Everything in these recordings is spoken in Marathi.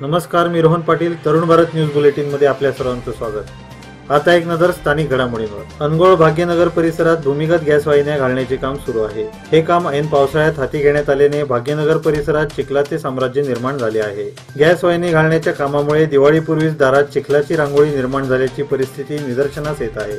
नमस्कार मी रोहन पाटील तरुण भारत न्यूज बुलेटिनमध्ये आपल्या सर्वांचं स्वागत. आता एक नजर स्थानिक घडामोडींवर. अनगोळ भाग्यनगर परिसरात भूमिगत गॅस वाहिन्या घालण्याचे काम सुरू आहे. हे काम ऐन पावसाळ्यात हाती घेण्यात आल्याने भाग्यनगर परिसरात चिखलाचे साम्राज्य निर्माण झाले आहे. गॅस वाहिनी घालण्याच्या कामामुळे दिवाळीपूर्वीच दारात चिखलाची रांगोळी निर्माण झाल्याची परिस्थिती निदर्शनास येत आहे.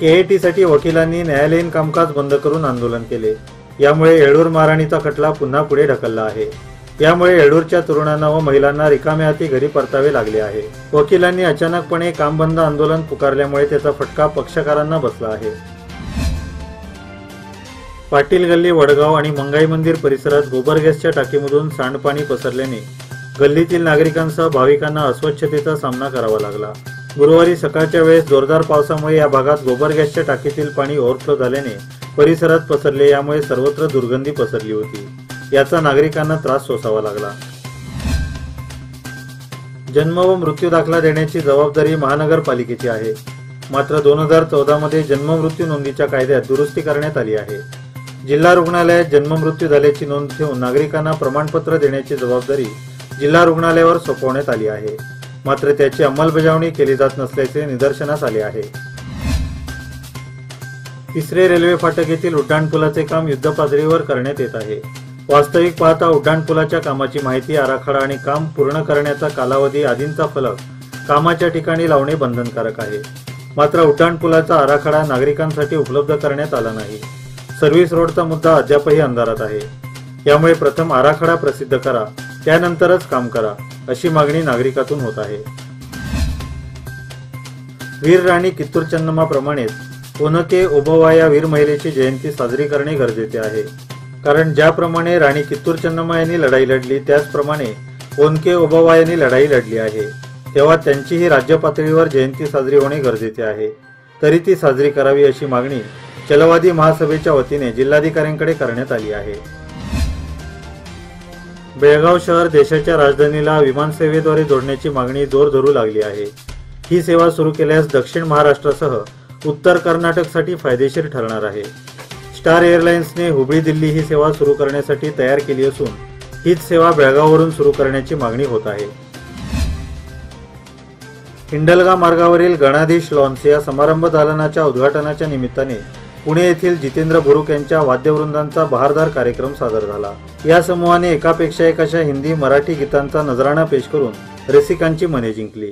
केआयटी वकिलांनी न्यायालयीन कामकाज बंद करून आंदोलन केले. यामुळे येळूर महाराणीचा खटला पुन्हा पुढे ढकलला आहे. यामुळे येडूरच्या तरुणांना व महिलांना रिकाम्या हाती घरी परतावे लागले आहे. वकिलांनी अचानकपणे कामबंद आंदोलन पुकारल्यामुळे त्याचा फटका पक्षकारांना बसला आहे. पाटील गल्ली वडगाव आणि मंगाई मंदिर परिसरात गोबर गॅसच्या टाकीमधून सांडपाणी पसरल्याने गल्लीतील नागरिकांसह भाविकांना अस्वच्छतेचा सामना करावा लागला. गुरुवारी सकाळच्या वेळेस जोरदार पावसामुळे या भागात गोबर गॅसच्या टाकीतील पाणी ओव्हरफ्लो झाल्याने परिसरात पसरले यामुळे सर्वत्र दुर्गंधी पसरली होती. याचा नागरिकांना त्रास सोसावा लागला. जन्म व मृत्यू दाखला देण्याची जबाबदारी महानगरपालिकेची आहे. मात्र दोन हजार चौदा मध्ये जन्म मृत्यू नोंदीच्या कायद्यात दुरुस्ती करण्यात आली आहे. जिल्हा रुग्णालयात जन्म मृत्यू झाल्याची नोंद ठेवून नागरिकांना प्रमाणपत्र देण्याची जबाबदारी जिल्हा रुग्णालयावर सोपवण्यात आली आहे. मात्र त्याची अंमलबजावणी केली जात नसल्याचे निदर्शनास आले आहे. तिसरे रेल्वे फाटक येथील उड्डाणपुलाचे काम युद्धपातळीवर करण्यात येत आहे. वास्तविक पाहता उड्डाणपुलाच्या कामाची माहिती आराखडा आणि काम पूर्ण करण्याचा कालावधी आदींचा फलक कामाच्या ठिकाणी लावणे बंधनकारक आहे. मात्र उड्डाणपुलाचा आराखडा नागरिकांसाठी उपलब्ध करण्यात आला नाही. सर्व्हिस रोडचा मुद्दा अद्यापही अंधारात आहे. यामुळे प्रथम आराखडा प्रसिद्ध करा त्यानंतरच काम करा अशी मागणी नागरिकातून होत आहे. वीर राणी कित्तूर चन्नमाप्रमाणेच ओनके ओबवा या वीर महिलेची जयंती साजरी करणे गरजेचे आहे. कारण ज्याप्रमाणे राणी कित्तूर चन्नम्मा यांनी लढाई लढली त्याचप्रमाणे ओनके ओबावा यांनी लढाई लढली आहे. तेव्हा त्यांचीही राज्य पातळीवर जयंती साजरी होणे गरजेचे आहे. तरी ती साजरी करावी अशी मागणी चलवादी महासभेच्या वतीने जिल्हाधिकाऱ्यांकडे करण्यात आली आहे. बेळगाव शहर देशाच्या राजधानीला विमानसेवेद्वारे जोडण्याची मागणी जोर धरू लागली आहे. ही सेवा सुरू केल्यास दक्षिण महाराष्ट्रासह उत्तर कर्नाटकसाठी फायदेशीर ठरणार आहे. स्टार एअरलाइन्सने हुबळी दिल्ली ही सेवा सुरू करण्यासाठी तयार केली असून हीच सेवा बेळगाववरून सुरू करण्याची मागणी होत आहे. हिंडलगा मार्गावरील गणाधीश लॉन्स या समारंभ दालनाच्या उद्घाटनाच्या निमित्ताने पुणे येथील जितेंद्र भुरुक यांच्या वाद्यवृंदांचा बहारदार कार्यक्रम सादर झाला. या समूहाने एकापेक्षा एक अशा हिंदी मराठी गीतांचा नजराणा पेश करून रसिकांची मने जिंकली.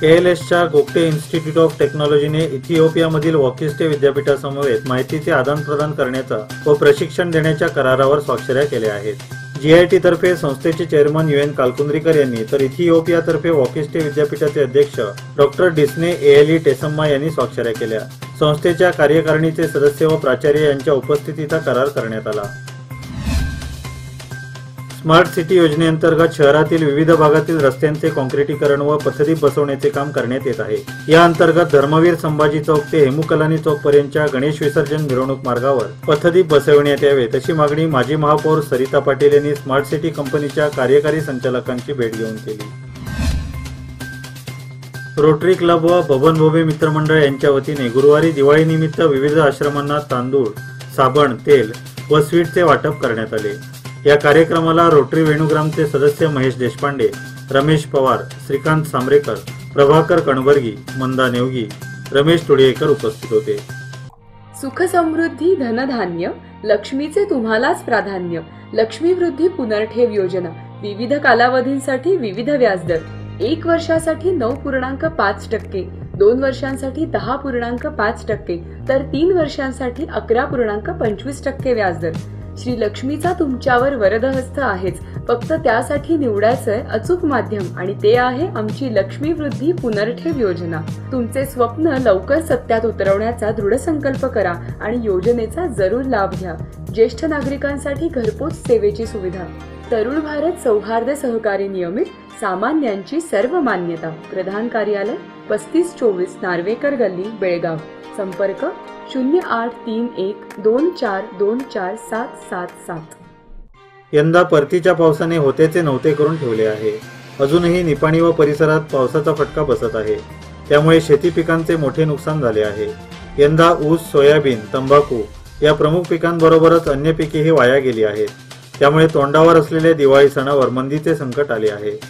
केएलएसच्या गोगटे इन्स्टिट्यूट ऑफ टेक्नॉलॉजीने इथिओपियामधील वॉकिस्टे विद्यापीठासमवेत माहितीचे आदान प्रदान करण्याचा व प्रशिक्षण देण्याच्या करारावर स्वाक्षऱ्या केल्या आहेत. जीआयटी तर्फे संस्थेचे चेअरमन यू एन कालकुंद्रीकर यांनी तर इथिओपियातर्फे वॉकिस्टे विद्यापीठाचे अध्यक्ष डॉक्टर डिस्ने एएलई टेसम्मा यांनी स्वाक्षऱ्या केल्या. संस्थेच्या कार्यकारिणीचे सदस्य व प्राचार्य यांच्या उपस्थितीचा करार करण्यात आला. स्मार्ट सिटी योजनेअंतर्गत शहरातील विविध भागातील रस्त्यांचे कॉन्क्रिटीकरण व पथदीप बसवण्याचे काम करण्यात येत आहे. या अंतर्गत धर्मवीर संभाजी चौक ते हेमुकलानी चौक पर्यंतच्या गणेश विसर्जन मिरवणूक मार्गावर पथदीप बसविण्यात यावे तशी मागणी माजी महापौर सरिता पाटील यांनी स्मार्ट सिटी कंपनीच्या कार्यकारी संचालकांची भेट घेऊन केली. रोटरी क्लब व बबन भोबे मित्रमंडळ यांच्या वतीने गुरुवारी दिवाळीनिमित्त विविध आश्रमांना तांदूळ साबण तेल व स्वीटचे वाटप करण्यात आले. या कार्यक्रमाला रोटरी वेणुग्रामचे सदस्य महेश देशपांडे रमेश पवार श्रीकांत सांबरेकर प्रभाकर कणबर्गी मंदा नेवगी रमेश तुडियेकर उपस्थित होते. सुख समृद्धी धनधान्य लक्ष्मीचे तुम्हालाच प्राधान्य लक्ष्मी वृद्धी पुनर्ठेव योजना विविध कालावधींसाठी विविध व्याजदर एक वर्षासाठी नऊ पूर्णांक पाच टक्के दोन वर्षांसाठी दहा पूर्णांक पाच टक्के तर तीन वर्षांसाठी अकरा पूर्णांक पंचवीस टक्के व्याजदर. श्री लक्ष्मीचा तुमच्यावर वरदहस्त आहेच. फक्त त्यासाठी निवडायचंय अचूक माध्यम आणि ते आहे आमची लक्ष्मी वृद्धी पुनर्ठेव योजना. तुमचे स्वप्न लवकर सत्यात उतरवण्याचा दृढ संकल्प करा आणि योजनेचा जरूर लाभ घ्या. ज्येष्ठ नागरिकांसाठी घरपोच सेवेची सुविधा. तरुण भारत सौहार्द सहकारी नियमित सामान्यांची सर्व मान्यता. प्रधान कार्यालय पस्तीस चोवीस नार्वेकर गल्ली बेळगाव. संपर्क शून्य आठ तीन एक दोन चार दोन चार सात सात सात. यंदा परतीच्या पावसाने होत्याचे नव्हते करून ठेवले आहे. अजूनही निपाणी व परिसरात पावसाचा फटका बसत आहे. त्यामुळे शेती पिकांचे मोठे नुकसान झाले आहे. यंदा ऊस सोयाबीन तंबाखू या प्रमुख पिकांबरोबरच अन्य पिकेही वाया गेली आहेत. त्यामुळे तोंडावर असलेल्या दिवाळी सणावर मंदीचे संकट आले आहे.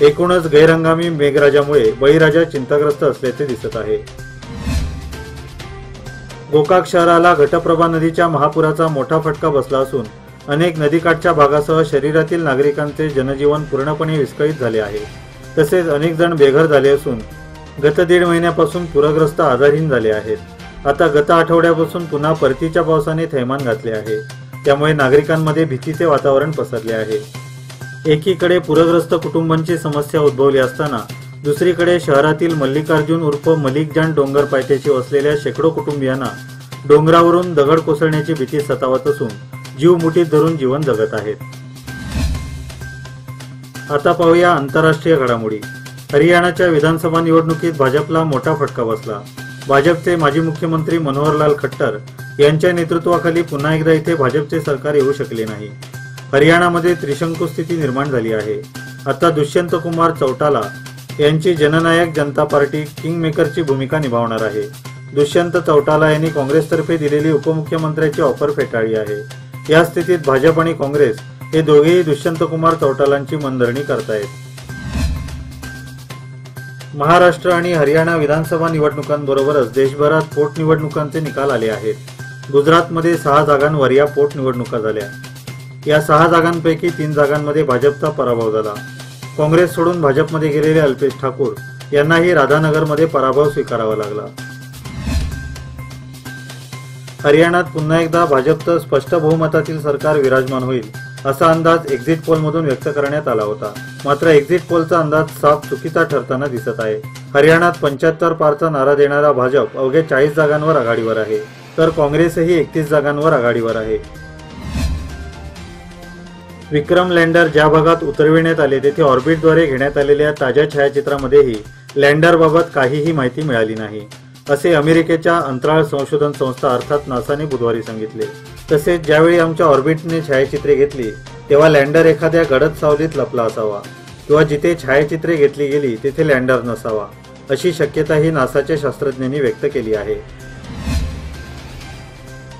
एकूणच गैरहंगामी मेघराजामुळे बळीराजा चिंताग्रस्त असल्याचे दिसत आहे. गोकाक शहराला घटप्रभा नदीच्या महापुराचा मोठा फटका बसला असून अनेक नदीकाठच्या भागासह शरीरातील नागरिकांचे जनजीवन पूर्णपणे विस्कळीत झाले आहे. तसेच अनेक जण बेघर झाले असून गत दीड महिन्यापासून पूरग्रस्त आधारहीन झाले आहेत. आता गत आठवड्यापासून पुन्हा परतीच्या पावसाने थैमान घातले आहे. त्यामुळे नागरिकांमध्ये भीतीचे वातावरण पसरले आहे. एकीकडे पूरग्रस्त कुटुंबांची समस्या उद्भवली असताना दुसरीकडे शहरातील मल्लिकार्जुन उर्फ मलिकजान डोंगर पायथ्याशी वसलेल्या शेकडो कुटुंबियांना डोंगरावरून दगड कोसळण्याची भीती सतावत असून जीव मुठीत धरून जीवन जगत आहेत. आता पाहूया आंतरराष्ट्रीय घडामोडी. हरियाणाच्या विधानसभा निवडणुकीत भाजपला मोठा फटका बसला. भाजपचे माजी मुख्यमंत्री मनोहरलाल खट्टर यांच्या नेतृत्वाखाली पुन्हा एकदा इथे भाजपचे सरकार येऊ शकले नाही. हरियाणामध्ये त्रिशंकू स्थिती निर्माण झाली आहे. आता दुष्यंत कुमार चौटाला यांची जननायक जनता पार्टी किंग मेकरची भूमिका निभावणार आहे. दुष्यंत चौटाला यांनी काँग्रेसतर्फे दिलेली उपमुख्यमंत्र्याची ऑफर फेटाळली आहे. या स्थितीत भाजप आणि काँग्रेस हे दोघेही दुष्यंत कुमार चौटालांची मनधरणी करतायत. महाराष्ट्र आणि हरियाणा विधानसभा निवडणुकांबरोबरच देशभरात पोटनिवडणुकांचे निकाल आले आहेत. गुजरातमध्ये सहा जागांवर या पोटनिवडणुका झाल्या. या सहा जागांपैकी तीन जागांमध्ये भाजपचा पराभव झाला. काँग्रेस सोडून भाजपमध्ये गेलेले अल्पेश ठाकूर यांनाही राधानगरमध्ये पराभव स्वीकारावा लागला. हरियाणात पुन्हा एकदा भाजपचं स्पष्ट बहुमतातील सरकार विराजमान होईल असा अंदाज एक्झिट पोलमधून व्यक्त करण्यात आला होता. मात्र एक्झिट पोलचा अंदाज साफ चुकीचा ठरताना दिसत आहे. हरियाणात पंच्याहत्तर पारचा नारा देणारा भाजप अवघ्या चाळीस जागांवर आघाडीवर आहे. तर काँग्रेसही एकतीस जागांवर आघाडीवर आहे. विक्रम लँडर ज्या भागात उतरविण्यात आले तेथे ऑर्बिटद्वारे घेण्यात आलेल्या ताज्या छायाचित्रामध्येही लँडरबाबत काहीही माहिती मिळाली नाही असे अमेरिकेच्या अंतराळ संशोधन संस्था अर्थात नासाने बुधवारी सांगितले. तसेच ज्यावेळी आमच्या ऑर्बिटने छायाचित्रे घेतली तेव्हा लँडर एखाद्या गडद सावलीत लपला असावा किंवा जिथे छायाचित्रे घेतली गेली तिथे लँडर नसावा अशी शक्यताही नासाच्या शास्त्रज्ञांनी व्यक्त केली आहे.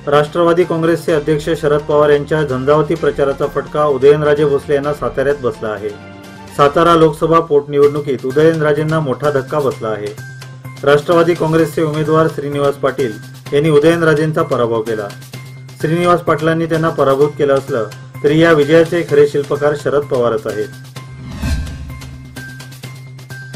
राष्ट्रवादी काँग्रेसचे अध्यक्ष शरद पवार यांच्या झंझावती प्रचाराचा फटका उदयनराजे भोसले यांना साताऱ्यात बसला आहे. सातारा लोकसभा पोटनिवडणुकीत उदयनराजेंना मोठा धक्का बसला आहे. राष्ट्रवादी काँग्रेसचे उमेदवार श्रीनिवास पाटील यांनी उदयनराजेंचा पराभव केला. श्रीनिवास पाटलांनी त्यांना पराभूत केलं असलं तरी या विजयाचे खरे शिल्पकार शरद पवारच आहेत.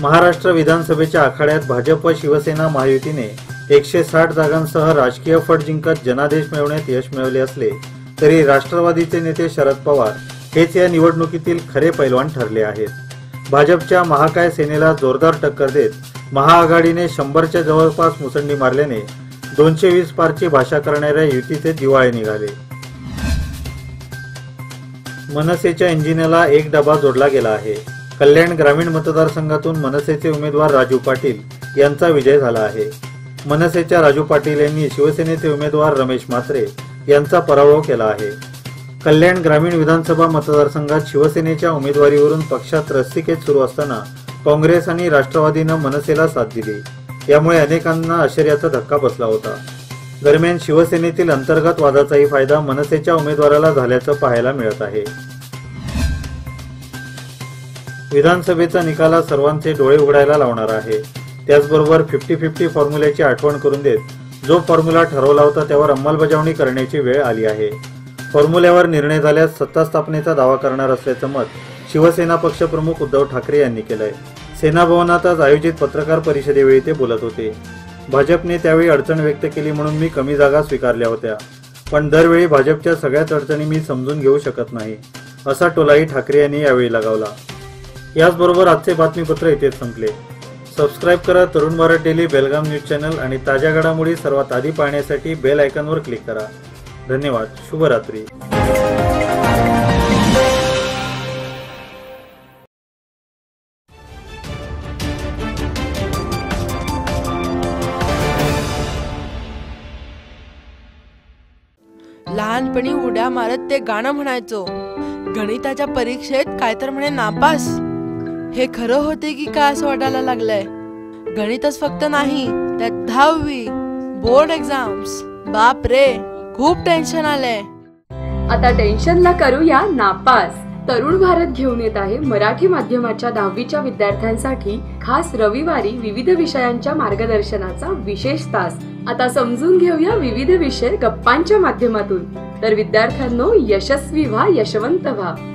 महाराष्ट्र विधानसभेच्या आखाड्यात भाजप व शिवसेना महायुतीने एकशे साठ जागांसह राजकीय फट जिंकत जनादेश मिळवण्यात यश मिळवले असले तरी राष्ट्रवादीचे नेते शरद पवार हेच या निवडणुकीतील खरे पैलवान ठरले आहेत. भाजपच्या महाकाय सेनेला जोरदार टक्कर देत महाआघाडीने शंभरच्या जवळपास मुसंडी मारल्याने दोनशे वीस पारची भाषा करणाऱ्या युतीचे दिवाळे निघाले. मनसेच्या इंजिनाला एक डबा जोडला गेला आहे. कल्याण ग्रामीण मतदारसंघातून मनसेचे उमेदवार राजू पाटील यांचा विजय झाला आहे. मनसेच्या राजू पाटील यांनी शिवसेनेचे उमेदवार रमेश म्हात्रे यांचा पराभव केला आहे. कल्याण ग्रामीण विधानसभा मतदारसंघात शिवसेनेच्या उमेदवारीवरून पक्षात रस्तिकेत सुरू असताना काँग्रेस आणि राष्ट्रवादीनं मनसेला साथ दिली. यामुळे अनेकांना आश्चर्याचा धक्का बसला होता. दरम्यान शिवसेनेतील अंतर्गत वादाचाही फायदा मनसेच्या उमेदवाराला झाल्याचं पाहायला मिळत आहे. विधानसभेचा निकाला सर्वांचे डोळे उघडायला लावणार आहे. त्याचबरोबर फिफ्टी फिफ्टी फॉर्म्युल्याची आठवण करून देत जो फॉर्म्युला ठरवला होता त्यावर अंमलबजावणी करण्याची वेळ आली आहे. फॉर्म्युल्यावर निर्णय झाल्यास सत्ता स्थापनेचा दावा करणार असल्याचं मत शिवसेना पक्षप्रमुख उद्धव ठाकरे यांनी केलंय. सेना भवनात आज आयोजित पत्रकार परिषदेवेळी ते बोलत होते. भाजपने त्यावेळी अडचण व्यक्त केली म्हणून मी कमी जागा स्वीकारल्या होत्या. पण दरवेळी भाजपच्या सगळ्याच अडचणी मी समजून घेऊ शकत नाही असा टोलाही ठाकरे यांनी यावेळी लगावला. याचबरोबर आजचे बातमीपत्र इथेच संपले. सबस्क्राईब करा Tarun Bharat daily Belgaum news channel आणि ताज्या घडामोडी सर्वात आधी पाहण्यासाठी बेल आयकॉनवर क्लिक करा. धन्यवाद. शुभरात्री. लहानपणी उड्या मारत ते गाणं म्हणायचो. गणिताच्या परीक्षेत काय तर म्हणे नापास. हे खरं होते की काय असं वाटायला लागलंय? गणितच फक्त नाही त्यात दहावी बोर्ड एक्झाम्स बाप रे खूप टेन्शन आलंय. आता टेन्शनला करूया नापास. तरुण भारत घेऊन येत आहे मराठी माध्यमाच्या दहावीच्या विद्यार्थ्यांसाठी खास रविवारी विविध विषयांच्या मार्गदर्शनाचा विशेष तास. आता समजून घेऊया विविध विषय गप्पांच्या माध्यमातून. तर विद्यार्थ्यांनो यशस्वी व्हा यशवंत व्हा.